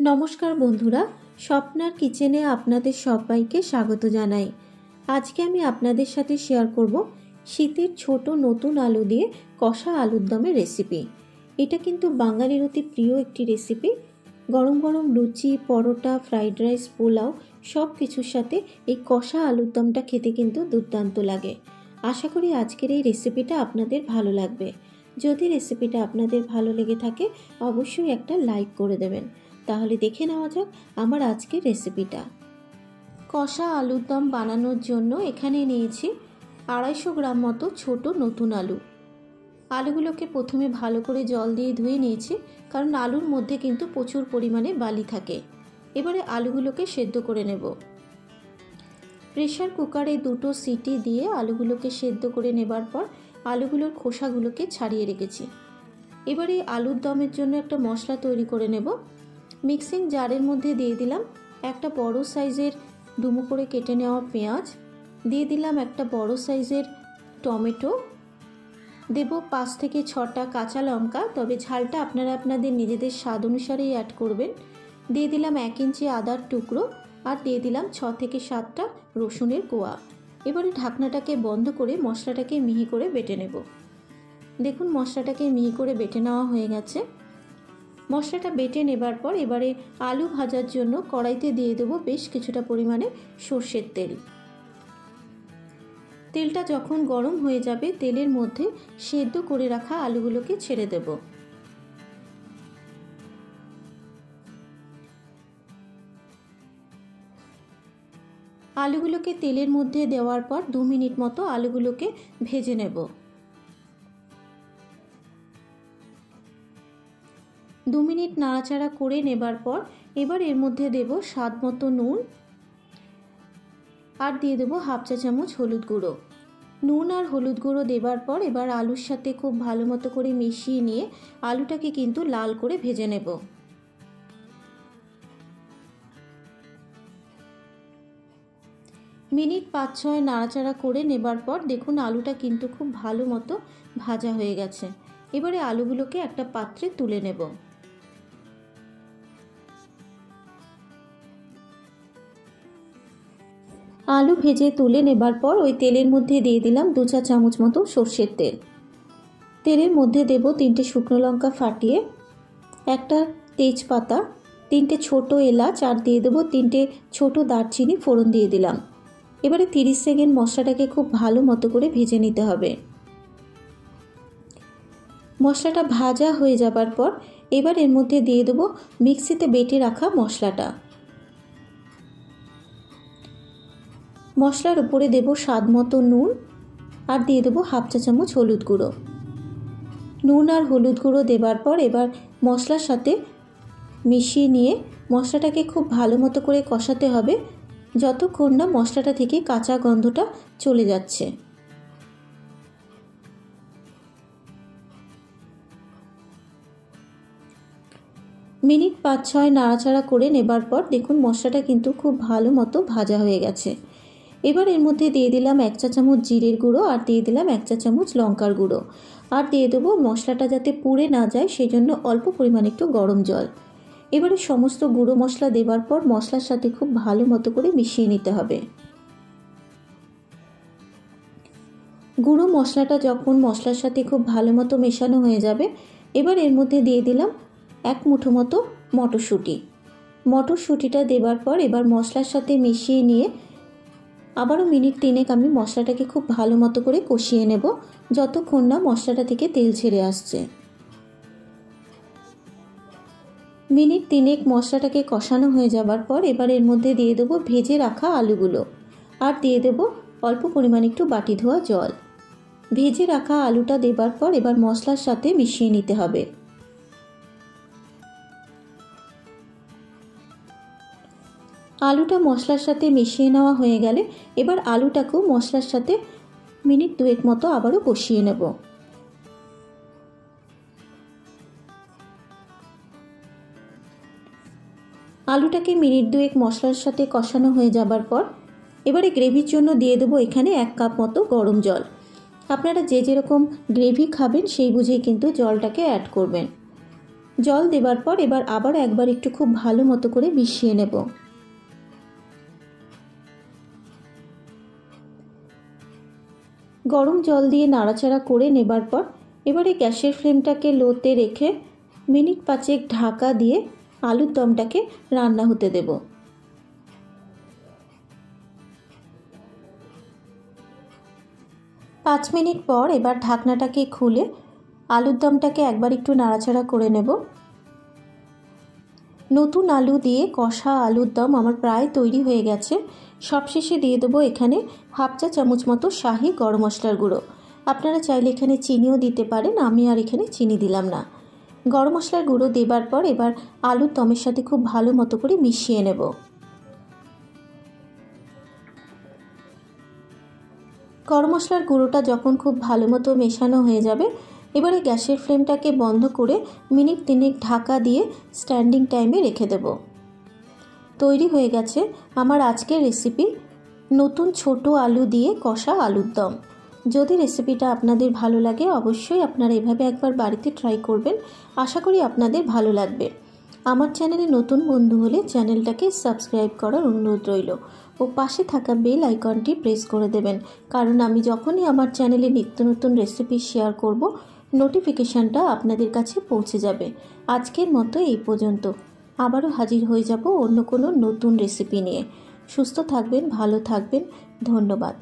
নমস্কার বন্ধুরা, স্বপ্নার কিচেনে আপনাদের সবাইকে স্বাগত জানাই। আজকে আমি আপনাদের সাথে শেয়ার করব শীতের ছোট নতুন আলু দিয়ে কষা আলুর দমের রেসিপি এটা কিন্তু বাঙালির অতি প্রিয় একটি রেসিপি গরম গরম লুচি, পরোটা ফ্রাইড রাইস পোলাও সব কিছুর সাথে এই কষা আলুর দমটা খেতে কিন্তু দুর্দান্ত লাগে। আশা করি আজকের এই রেসিপিটা আপনাদের ভালো লাগবে। যদি রেসিপিটা আপনাদের ভালো লেগে থাকে, অবশ্যই একটা লাইক করে দেবেন। তাহলে দেখে নেওয়া যাক আমার আজকের রেসিপিটা। কষা আলুর দম বানানোর জন্য এখানে নিয়েছি আড়াইশো গ্রাম মতো ছোট নতুন আলু। আলুগুলোকে প্রথমে ভালো করে জল দিয়ে ধুয়ে নিয়েছি, কারণ আলুর মধ্যে কিন্তু প্রচুর পরিমাণে বালি থাকে। এবারে আলুগুলোকে সেদ্ধ করে নেব। প্রেশার কুকারে দুটো সিটি দিয়ে আলুগুলোকে সেদ্ধ করে নেবার পর আলুগুলোর খোসাগুলোকে ছাড়িয়ে রেখেছি। এবারে আলুর দমের জন্য একটা মশলা তৈরি করে নেব। মিক্সিং জারের মধ্যে দিয়ে দিলাম একটা বড় সাইজের ডুমো করে কেটে নেওয়া পেঁয়াজ। দিয়ে দিলাম একটা বড় সাইজের টমেটো। দেব পাঁচ থেকে ছটা কাঁচা লঙ্কা, তবে ঝালটা আপনারা আপনাদের নিজেদের স্বাদ অনুসারেই অ্যাড করবেন। দিয়ে দিলাম এক ইঞ্চি আদার টুকরো আর দিয়ে দিলাম ছ থেকে সাতটা রসুনের কোয়া। এবারে ঢাকনাটাকে বন্ধ করে মশলাটাকে মিহি করে বেটে নেব। দেখুন মশলাটাকে মিহি করে বেটে নেওয়া হয়ে গেছে। মশলাটা বেটে নেবার পর এবারে আলু ভাজার জন্য কড়াইতে দিয়ে দেবো বেশ কিছুটা পরিমাণে সর্ষের তেল। তেলটা যখন গরম হয়ে যাবে, তেলের মধ্যে সেদ্ধ করে রাখা আলুগুলোকে ছেড়ে দেব। আলুগুলোকে তেলের মধ্যে দেওয়ার পর দু মিনিট মতো আলুগুলোকে ভেজে নেব। দু মিনিট নাড়াচাড়া করে নেবার পর এবার এর মধ্যে দেব স্বাদ মতো নুন আর দিয়ে দেবো হাফ চা চামচ হলুদ গুঁড়ো। নুন আর হলুদ গুঁড়ো দেবার পর এবার আলুর সাথে খুব ভালো মতো করে মিশিয়ে নিয়ে আলুটাকে কিন্তু লাল করে ভেজে নেব। মিনিট পাঁচ ছয় নাড়াচাড়া করে নেবার পর দেখুন আলুটা কিন্তু খুব ভালো মতো ভাজা হয়ে গেছে। এবারে আলুগুলোকে একটা পাত্রে তুলে নেব। আলু ভেজে তুলে নেবার পর ওই তেলের মধ্যে দিয়ে দিলাম দু চা চামচ মতো সর্ষের তেল। তেলের মধ্যে দেব তিনটে শুকনো লঙ্কা ফাটিয়ে একটা তেজপাতা, তিনটে ছোট এলাচ আর দিয়ে দেবো তিনটে ছোট দারচিনি ফোড়ন দিয়ে দিলাম। এবারে তিরিশ সেকেন্ড মশলাটাকে খুব ভালো মতো করে ভেজে নিতে হবে। মশলাটা ভাজা হয়ে যাবার পর এবার এর মধ্যে দিয়ে দেবো মিক্সিতে বেটে রাখা মশলাটা। মশলার উপরে দেব স্বাদ মতো নুন আর দিয়ে দেবো হাফ চা চামচ হলুদ গুঁড়ো। নুন আর হলুদ গুঁড়ো দেবার পর এবার মশলার সাথে মিশিয়ে নিয়ে মশলাটাকে খুব ভালো মতো করে কষাতে হবে যতক্ষণ না মশলাটা থেকে কাঁচা গন্ধটা চলে যাচ্ছে। মিনিট পাঁচ ছয় নাড়াচাড়া করে নেবার পর দেখুন মশলাটা কিন্তু খুব ভালো মতো ভাজা হয়ে গেছে। এবার এর মধ্যে দিয়ে দিলাম এক চা চামচ জিরের গুঁড়ো আর দিয়ে দিলাম এক চা চামচ লঙ্কার গুঁড়ো। আর দিয়ে দেবো মশলাটা যাতে পুড়ে না যায় সেই জন্য অল্প পরিমাণ একটু গরম জল। এবারে সমস্ত গুঁড়ো মশলা দেবার পর মশলার সাথে খুব ভালো মতো করে মিশিয়ে নিতে হবে। গুঁড়ো মশলাটা যখন মশলার সাথে খুব ভালো মতো মেশানো হয়ে যাবে, এবার এর মধ্যে দিয়ে দিলাম এক মুঠো মতো মটরশুঁটি। মটরশুঁটিটা দেবার পর এবার মশলার সাথে মিশিয়ে নিয়ে আবারও মিনিট তিনেক আমি মশলাটাকে খুব ভালো মতো করে কষিয়ে নেব, যতক্ষণ না মশলাটা থেকে তেল ছেড়ে আসছে। মিনিট তিনেক মশলাটাকে কষানো হয়ে যাবার পর এবার এর মধ্যে দিয়ে দেবো ভেজে রাখা আলুগুলো আর দিয়ে দেবো অল্প পরিমাণ একটু বাটি ধোয়া জল। ভেজে রাখা আলুটা দেবার পর এবার মশলার সাথে মিশিয়ে নিতে হবে। আলুটা মশলার সাথে মিশিয়ে নেওয়া হয়ে গেলে এবার আলুটাকেও মশলার সাথে মিনিট দুয়েক মতো আবারও কষিয়ে নেব। আলুটাকে মিনিট দুয়েক মশলার সাথে কষানো হয়ে যাবার পর এবারে গ্রেভির জন্য দিয়ে দেবো এখানে এক কাপ মতো গরম জল। আপনারা যে যেরকম গ্রেভি খাবেন সেই বুঝেই কিন্তু জলটাকে অ্যাড করবেন। জল দেবার পর এবার আবার একবার একটু খুব ভালো মতো করে মিশিয়ে নেব। গরম জল দিয়ে নাড়াচাড়া করে নেবার পর এবারে গ্যাসের ফ্লেমটাকে লোতে রেখে মিনিট পাঁচেক ঢাকা দিয়ে আলুর দমটাকে রান্না হতে দেব। পাঁচ মিনিট পর এবার ঢাকনাটাকে খুলে আলুর দমটাকে একবার একটু নাড়াচাড়া করে নেব। নতুন আলু দিয়ে কষা আলুর দম আমার প্রায় তৈরি হয়ে গেছে। সবশেষে দিয়ে দেবো এখানে হাফ চা চামচ মতো শাহি গরম মশলার গুঁড়ো। আপনারা চাইলে এখানে চিনিও দিতে পারেন, আমি আর এখানে চিনি দিলাম না। গরম মশলার গুঁড়ো দেবার পর এবার আলুর দমের সাথে খুব ভালো মতো করে মিশিয়ে নেব। গরম মশলার গুঁড়োটা যখন খুব ভালো মতো মেশানো হয়ে যাবে, এবারে গ্যাসের ফ্লেমটাকে বন্ধ করে মিনিট তিনেক ঢাকা দিয়ে স্ট্যান্ডিং টাইমে রেখে দেব। তৈরি হয়ে গেছে আমার আজকের রেসিপি নতুন ছোট আলু দিয়ে কষা আলুর দম। যদি রেসিপিটা আপনাদের ভালো লাগে, অবশ্যই আপনারা এভাবে একবার বাড়িতে ট্রাই করবেন। আশা করি আপনাদের ভালো লাগবে। আমার চ্যানেলে নতুন বন্ধু হলে চ্যানেলটাকে সাবস্ক্রাইব করার অনুরোধ রইল। ও পাশে থাকা বেল আইকনটি প্রেস করে দেবেন। কারণ আমি যখনই আমার চ্যানেলে নিত্য নতুন রেসিপি শেয়ার করব নোটিফিকেশানটা আপনাদের কাছে পৌঁছে যাবে। আজকের মতো এই পর্যন্ত। আবারও হাজির হয়ে যাব অন্য কোনো নতুন রেসিপি নিয়ে। সুস্থ থাকবেন ভালো থাকবেন। ধন্যবাদ।